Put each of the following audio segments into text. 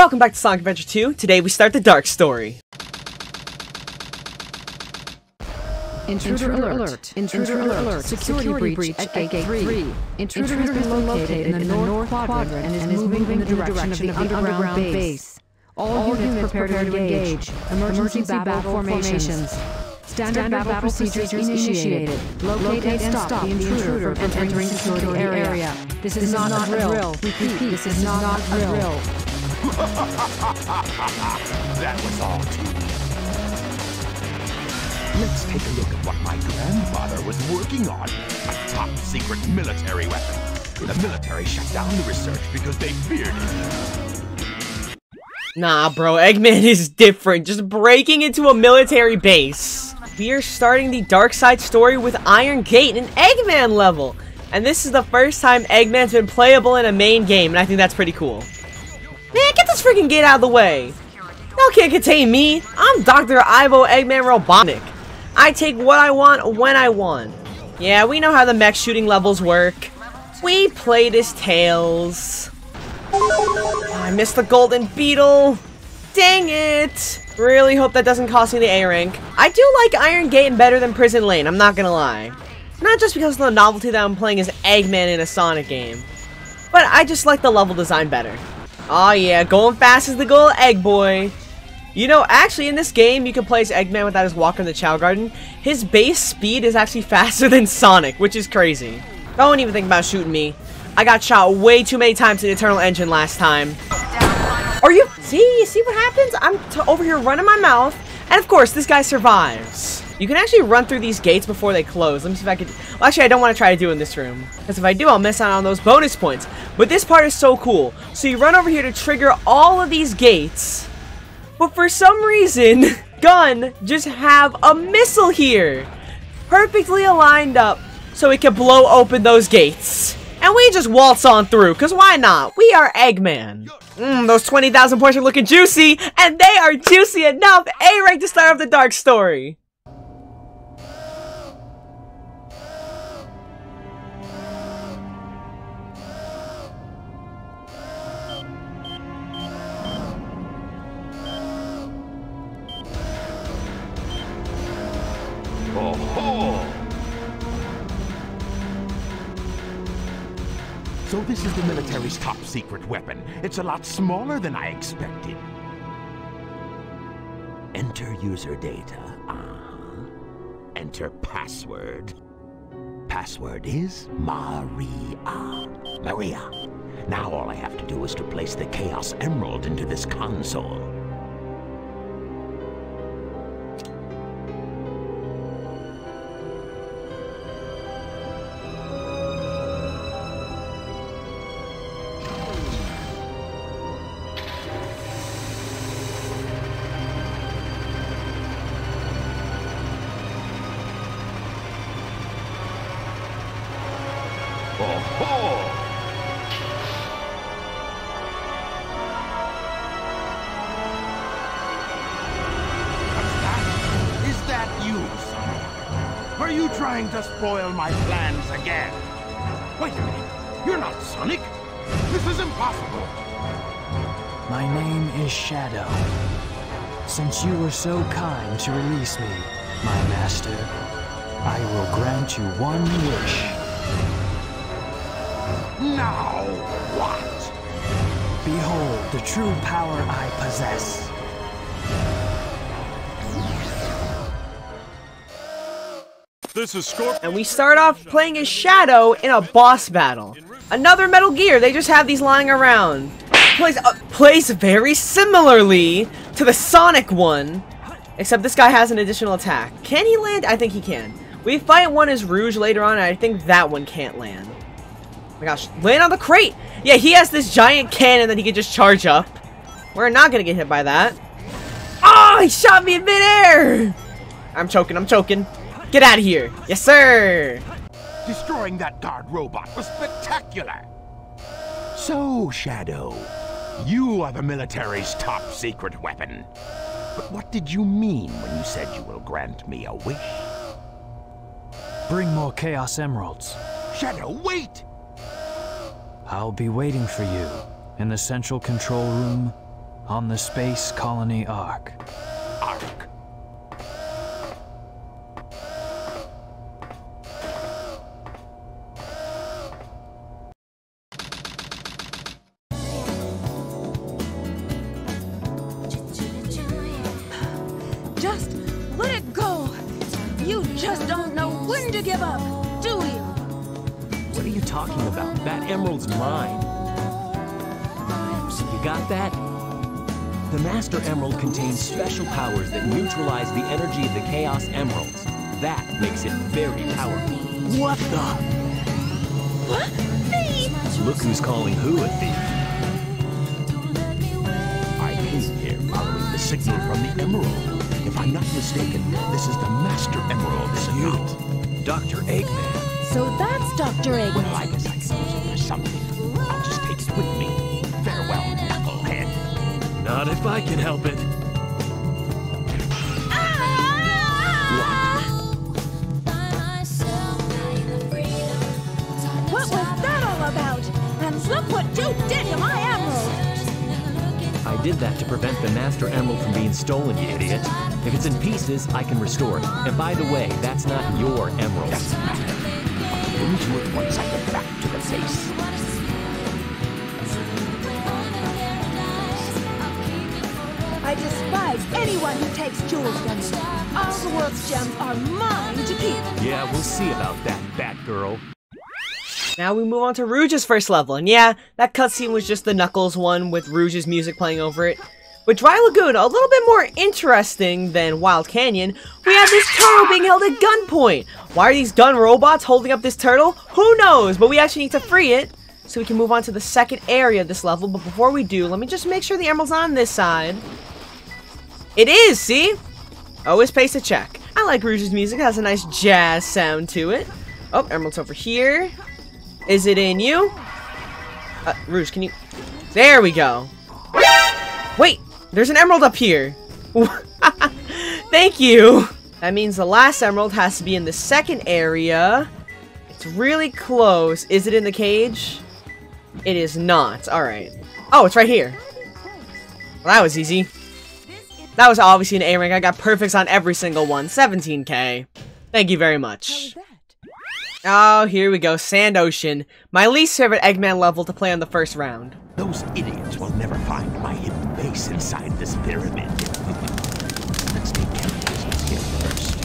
Welcome back to Sonic Adventure 2. Today we start the Dark Story. Intruder, alert. Intruder, alert. Security, breach at gate 3. Intruder, has been located in the north quadrant and is moving in the direction of the underground base. All, units prepare to engage. Emergency battle formations. Standard, battle, procedures, initiated. Locate and stop the intruder from entering the security area. This is, not, a drill. Repeat, this is not, a drill. That was all too easy. Let's take a look at what my grandfather was working on. A top secret military weapon. The military shut down the research because they feared it. Nah, bro, Eggman is different. Just breaking into a military base. We are starting the Dark Side story with Iron Gate, an Eggman level. And this is the first time Eggman's been playable in a main game, and I think that's pretty cool. Get freaking get out of the way. Y'all can't contain me. I'm Dr. Ivo Eggman Robotnik. I take what I want when I want. Yeah, we know how the mech shooting levels work. We played as Tails. Ah, I missed the golden beetle. Dang it. Really hope that doesn't cost me the A rank. I do like Iron Gate better than Prison Lane, I'm not gonna lie. Not just because of the novelty that I'm playing as Eggman in a Sonic game, but I just like the level design better. Oh yeah, going fast is the goal, Egg Boy. You know, actually in this game, you can play as Eggman without his walker in the Chao Garden. His base speed is actually faster than Sonic, which is crazy. Don't even think about shooting me. I got shot way too many times in Eternal Engine last time. Are you? See? You see what happens? I'm over here running my mouth, and of course, this guy survives. You can actually run through these gates before they close. Let me see if I can... Well, actually, I don't want to try to do in this room. Because if I do, I'll miss out on those bonus points. But this part is so cool. So you run over here to trigger all of these gates. But for some reason, Gun just have a missile here. Perfectly aligned up so it can blow open those gates. And we just waltz on through, because why not? We are Eggman. Mmm, those 20,000 points are looking juicy, and they are juicy enough. A rank to start off the dark story. So this is the military's top secret weapon. It's a lot smaller than I expected. Enter user data. Uh-huh. Enter password. Password is Maria. Maria. Now all I have to do is to place the Chaos Emerald into this console. Trying to spoil my plans again? Wait a minute. You're not Sonic. This is impossible. My name is Shadow. Since you were so kind to release me, my master, I will grant you one wish. Now what? Behold the true power I possess. This is Scorpion. And we start off playing as Shadow in a boss battle. Another Metal Gear, they just have these lying around. Plays, uh, plays very similarly to the Sonic one, except this guy has an additional attack. Can he land? I think he can. We fight one as Rouge later on, and I think that one can't land. Oh my gosh, land on the crate! Yeah, he has this giant cannon that he can just charge up. We're not gonna get hit by that. Oh, he shot me in midair! I'm choking, I'm choking. Get out of here. Yes, sir. Destroying that guard robot was spectacular. So, Shadow, you are the military's top secret weapon. But what did you mean when you said you will grant me a wish? Bring more Chaos Emeralds. Shadow, wait! I'll be waiting for you in the central control room on the Space Colony Ark. Ark. About? That emerald's mine. You got that? The Master Emerald contains special powers that neutralize the energy of the Chaos Emeralds. That makes it very powerful. What the? What? Thief? Look who's calling who a thief. I came here following the signal from the Emerald. If I'm not mistaken, this is the Master Emerald, is it not? Dr. Eggman. So that's Dr. Eggman. Well, I guess use it for something. I'll just take it with me. Farewell, knucklehead. Not if I can help it. What was that all about? And look what you did to my emerald! I did that to prevent the Master Emerald from being stolen, you idiot. If it's in pieces, I can restore it. And by the way, that's not your emerald. Doesn't matter. I'll bring to once I get back to. I despise anyone who takes jewels from me. All the world's gems are mine to keep. Yeah, we'll see about that, Batgirl. Now we move on to Rouge's first level, and yeah, that cutscene was just the Knuckles one with Rouge's music playing over it. With Dry Lagoon, a little bit more interesting than Wild Canyon, we have this turtle being held at gunpoint. Why are these gun robots holding up this turtle? Who knows, but we actually need to free it, so we can move on to the second area of this level, but before we do, let me just make sure the emerald's on this side. It is, see? Always pays to check. I like Rouge's music, it has a nice jazz sound to it. Oh, emerald's over here. Is it in you? Uh, Rouge, can you... There we go. Wait, there's an emerald up here. Thank you. That means the last emerald has to be in the second area. It's really close. Is it in the cage? It is not. Alright. Oh, it's right here. Well, that was easy. That was obviously an A rank. I got perfects on every single one. 17k. Thank you very much. Oh, here we go. Sand Ocean. My least favorite Eggman level to play on the first round. Those idiots base inside this pyramid. Let's take care of business here first.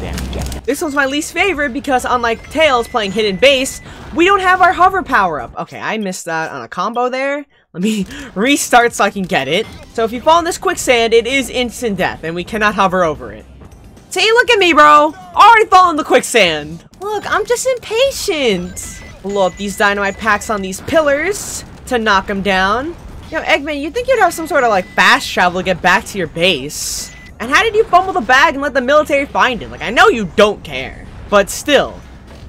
Then get. This one's my least favorite because unlike Tails playing Hidden Base, we don't have our hover power up. Okay, I missed that on a combo there. Let me restart so I can get it. So if you fall in this quicksand, it is instant death and we cannot hover over it. See, look at me, bro. Already fallen in the quicksand. Look, I'm just impatient. Blow up these dynamite packs on these pillars to knock them down. Yo, Eggman, you'd think you'd have some sort of like fast travel to get back to your base. And how did you fumble the bag and let the military find it? Like, I know you don't care, but still,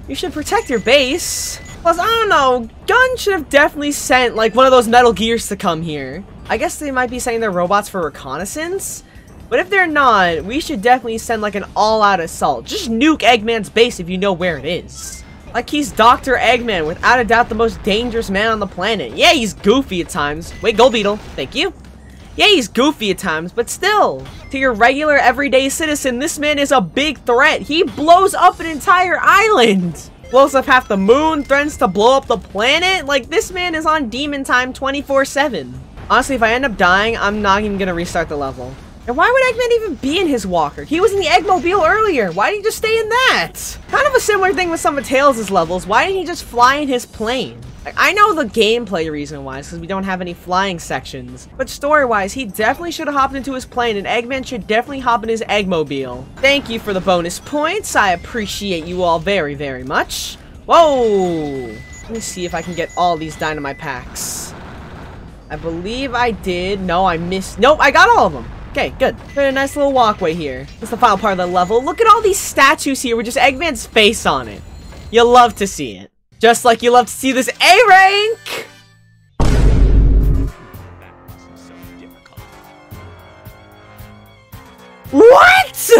you should protect your base. Plus, I don't know, Gun should have definitely sent like one of those Metal Gears to come here. I guess they might be sending their robots for reconnaissance. But if they're not, we should definitely send like an all-out assault. Just nuke Eggman's base if you know where it is. Like he's Dr. Eggman, without a doubt the most dangerous man on the planet. Yeah, he's goofy at times. Wait, Gold Beetle. Thank you. Yeah, he's goofy at times, but still. To your regular everyday citizen, this man is a big threat. He blows up an entire island. Blows up half the moon, threatens to blow up the planet. Like, this man is on demon time 24-7. Honestly, if I end up dying, I'm not even gonna restart the level. And why would Eggman even be in his walker? He was in the Eggmobile earlier. Why did he just stay in that? Kind of a similar thing with some of Tails' levels. Why didn't he just fly in his plane? Like, I know the gameplay reason why, because we don't have any flying sections. But story-wise, he definitely should have hopped into his plane, and Eggman should definitely hop in his Eggmobile. Thank you for the bonus points. I appreciate you all very, very much. Whoa! Let me see if I can get all these dynamite packs. I believe I did. No, I missed. Nope, I got all of them. Okay, good. Got a nice little walkway here. That's the final part of the level. Look at all these statues here with just Eggman's face on it. You'll love to see it. Just like you love to see this A rank! What?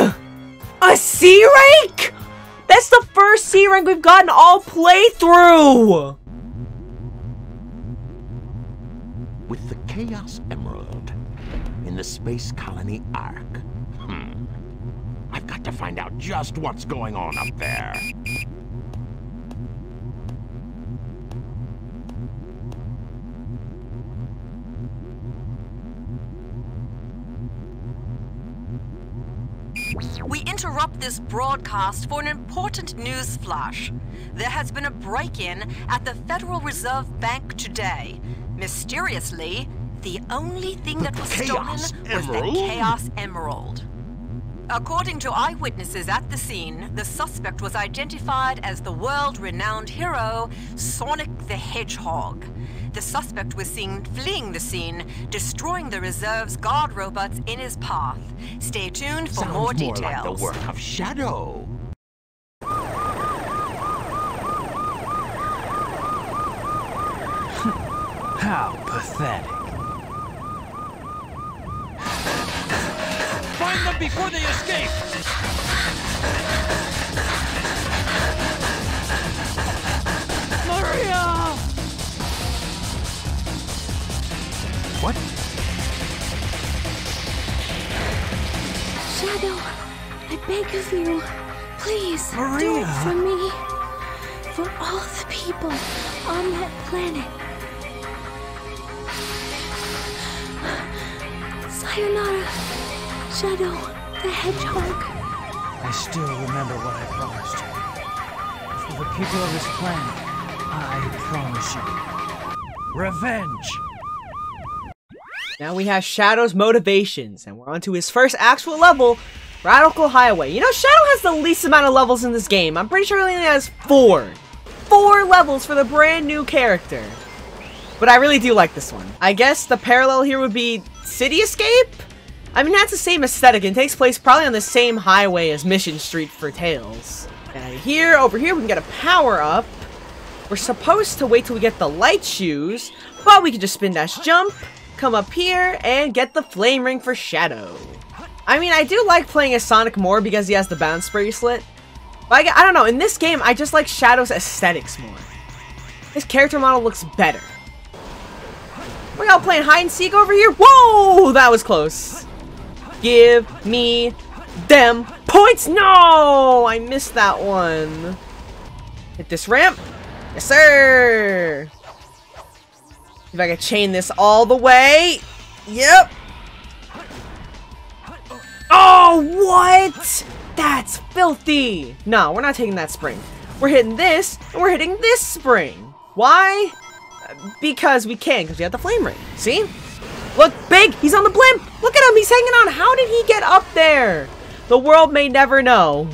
A C rank? That's the first C rank we've gotten all playthrough! With the Chaos in the space colony Ark. Hmm. I've got to find out just what's going on up there. We interrupt this broadcast for an important news flash. There has been a break-in at the Federal Reserve Bank today. Mysteriously, the only thing that was Chaos stolen was the Chaos Emerald. According to eyewitnesses at the scene, the suspect was identified as the world-renowned hero, Sonic the Hedgehog. The suspect was seen fleeing the scene, destroying the reserve's guard robots in his path. Stay tuned for Sounds more more like the work of Shadow. How pathetic. Find them before they escape! Maria! What? Shadow, I beg of you, please do it for me. For all the people on that planet. Sayonara, Shadow the Hedgehog. I still remember what I promised you. For the people of this planet, I promise you. Revenge! Now we have Shadow's motivations, and we're on to his first actual level, Radical Highway. You know, Shadow has the least amount of levels in this game. I'm pretty sure he only has four. Four levels for the brand new character. But I really do like this one. I guess the parallel here would be City Escape? I mean, that's the same aesthetic and takes place probably on the same highway as Mission Street for Tails. Here, over here, we can get a power up. We're supposed to wait till we get the light shoes, but we can just spin dash jump, come up here, and get the flame ring for Shadow. I mean, I do like playing as Sonic more because he has the bounce bracelet. But I, I don't know, in this game, I just like Shadow's aesthetics more. His character model looks better. We're all playing hide and seek over here. Whoa, that was close. Give me them points. No, I missed that one. Hit this ramp. Yes, sir. If I can chain this all the way. Yep. Oh, what? That's filthy. No, we're not taking that spring. We're hitting this, and we're hitting this spring. Why? Because we can, because we have the flame ring. See? Look, Big! He's on the blimp! Look at him! He's hanging on! How did he get up there? The world may never know.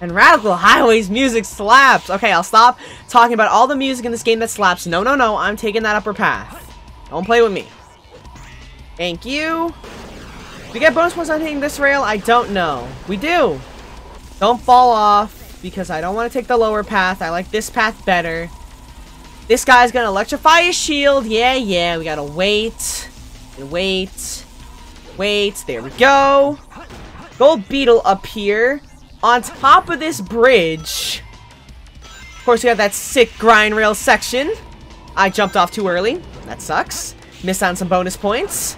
And Radical Highway's music slaps! Okay, I'll stop talking about all the music in this game that slaps. No, no, no, I'm taking that upper path. Don't play with me. Thank you. Do we get bonus points on hitting this rail? I don't know. We do. Don't fall off, because I don't want to take the lower path. I like this path better. This guy's gonna electrify his shield. Yeah, yeah, we gotta wait. Wait. Wait, there we go. Gold Beetle up here. On top of this bridge. Of course, we have that sick grind rail section. I jumped off too early. That sucks. Missed on some bonus points.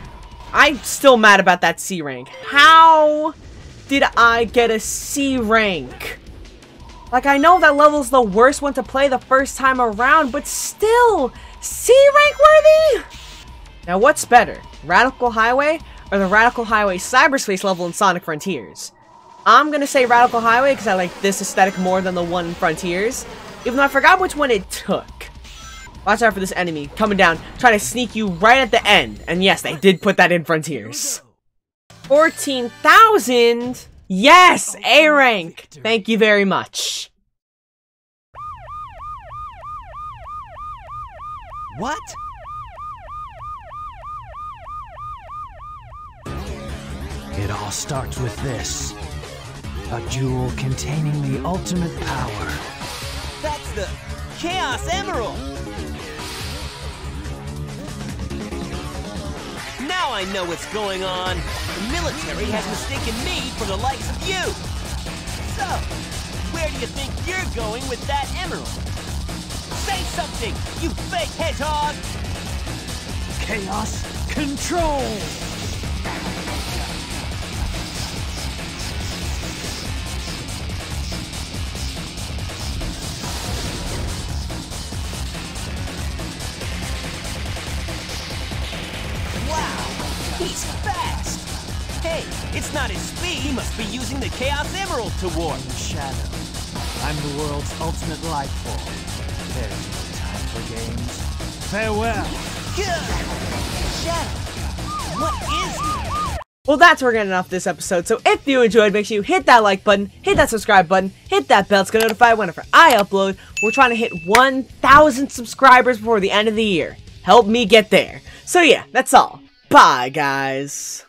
I'm still mad about that C rank. How did I get a C rank? Like, I know that level's the worst one to play the first time around, but still, C rank worthy? Now, what's better, Radical Highway or the Radical Highway cyberspace level in Sonic Frontiers? I'm gonna say Radical Highway because I like this aesthetic more than the one in Frontiers, even though I forgot which one it took. Watch out for this enemy coming down, trying to sneak you right at the end. And yes, they did put that in Frontiers. 14,000? Yes! A rank! Thank you very much. What? It all starts with this. A jewel containing the ultimate power. That's the Chaos Emerald! Now I know what's going on. The military has mistaken me for the likes of you. So, where do you think you're going with that emerald? Say something, you fake hedgehog! Chaos Control! Hey, it's not his speed. He must be using the Chaos Emerald to warp. Shadow. I'm the world's ultimate life form. There's no time for games. Farewell. Shadow, what is he? Well, that's where we're getting off this episode. So if you enjoyed, make sure you hit that like button, hit that subscribe button, hit that bell to get notified whenever I upload. We're trying to hit 1,000 subscribers before the end of the year. Help me get there. So yeah, that's all. Bye, guys.